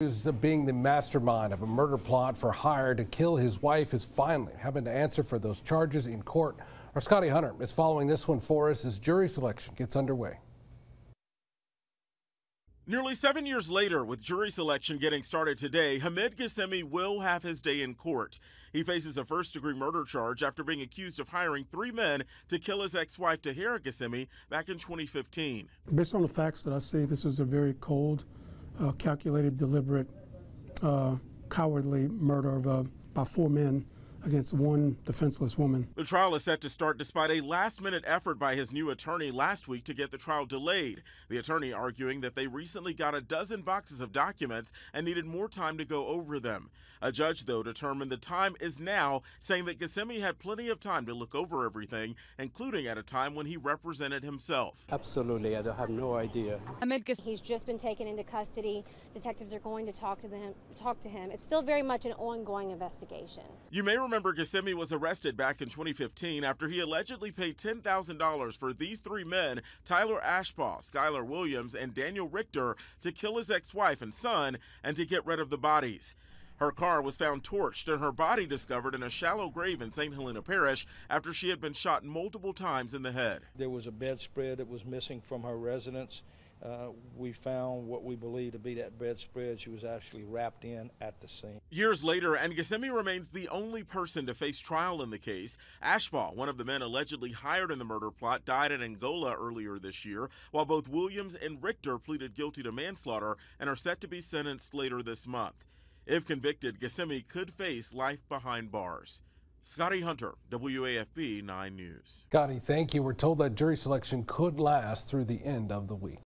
Accused of being the mastermind of a murder plot for hire to kill his wife is finally having to answer for those charges in court. Our Scotty Hunter is following this one for us as jury selection gets underway. Nearly seven years later, with jury selection getting started today, Hamid Ghasemi will have his day in court. He faces a first degree murder charge after being accused of hiring three men to kill his ex wife, Tahira Ghasemi, back in 2015. Based on the facts that I see, this is a very cold, uh, calculated, deliberate, uh, cowardly murder of uh, by four men against one defenseless woman. The trial is set to start despite a last minute effort by his new attorney last week to get the trial delayed. The attorney arguing that they recently got a dozen boxes of documents and needed more time to go over them. A judge, though, determined the time is now, saying that Ghasemi had plenty of time to look over everything, including at a time when he represented himself. Absolutely, I have no idea. He's just been taken into custody. Detectives are going to talk to them, talk to him. It's still very much an ongoing investigation. You may remember Ghasemi was arrested back in 2015 after he allegedly paid $10,000 for these three men, Tyler Ashbaugh, Skylar Williams, and Daniel Richter, to kill his ex-wife and son and to get rid of the bodies. Her car was found torched and her body discovered in a shallow grave in St. Helena Parish after she had been shot multiple times in the head. There was a bedspread that was missing from her residence. Uh, we found what we believe to be that bedspread she was actually wrapped in at the scene. Years later, and Ghasemi remains the only person to face trial in the case. Ashbaugh, one of the men allegedly hired in the murder plot, died in Angola earlier this year, while both Williams and Richter pleaded guilty to manslaughter and are set to be sentenced later this month. If convicted, Ghasemi could face life behind bars. Scotty Hunter, WAFB 9 News. Scotty, thank you. We're told that jury selection could last through the end of the week.